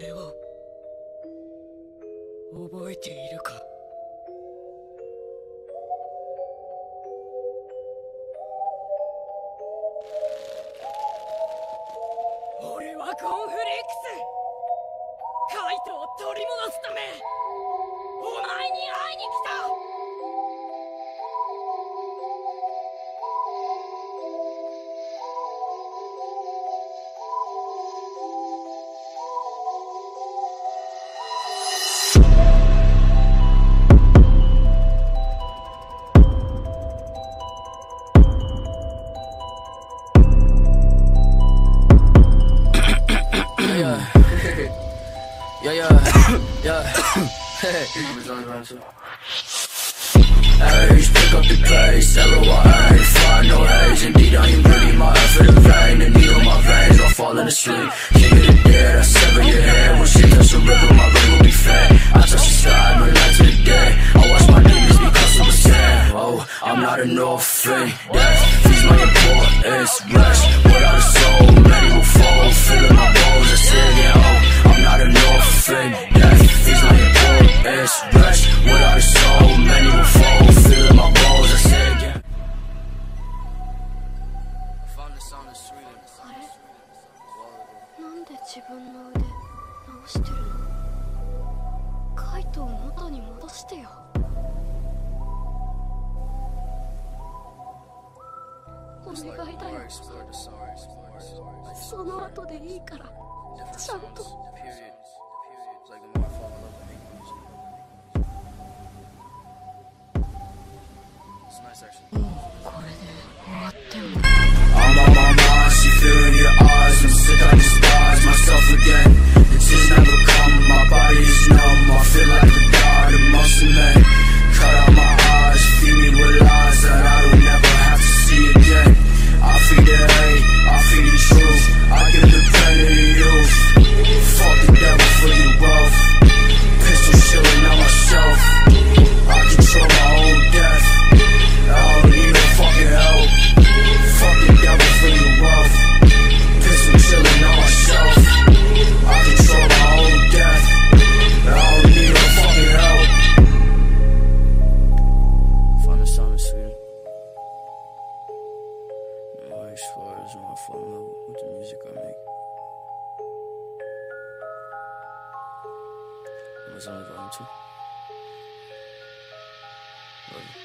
俺を覚えているか？俺はコンフレックス！カイトを取り戻すためお前に会いに来た！Yeah, yeah, yeah. Hey. pick up the pace, L-O-I-A, fly, no haze Indeed, I am pretty. my effort in vain The needle in my veins, I'll fall in the sleep King of dead, I sever your hair. When she touch the river, my ring will be fat I touch the sky, my life to the day I watch my demons be custom with sand Oh, I'm not an orphan, death Feeds my importance, rest Without a soul, man importance Rest without a soul Many will fall, feel my bones I say again Found this song in Sweden あれなんで自分の腕直してるのカイトを元に戻してよお願いだよ Explore the song, explore the song その後でいいからちゃんと session. Fall in with the music I make Amazon Volume 2 Love you.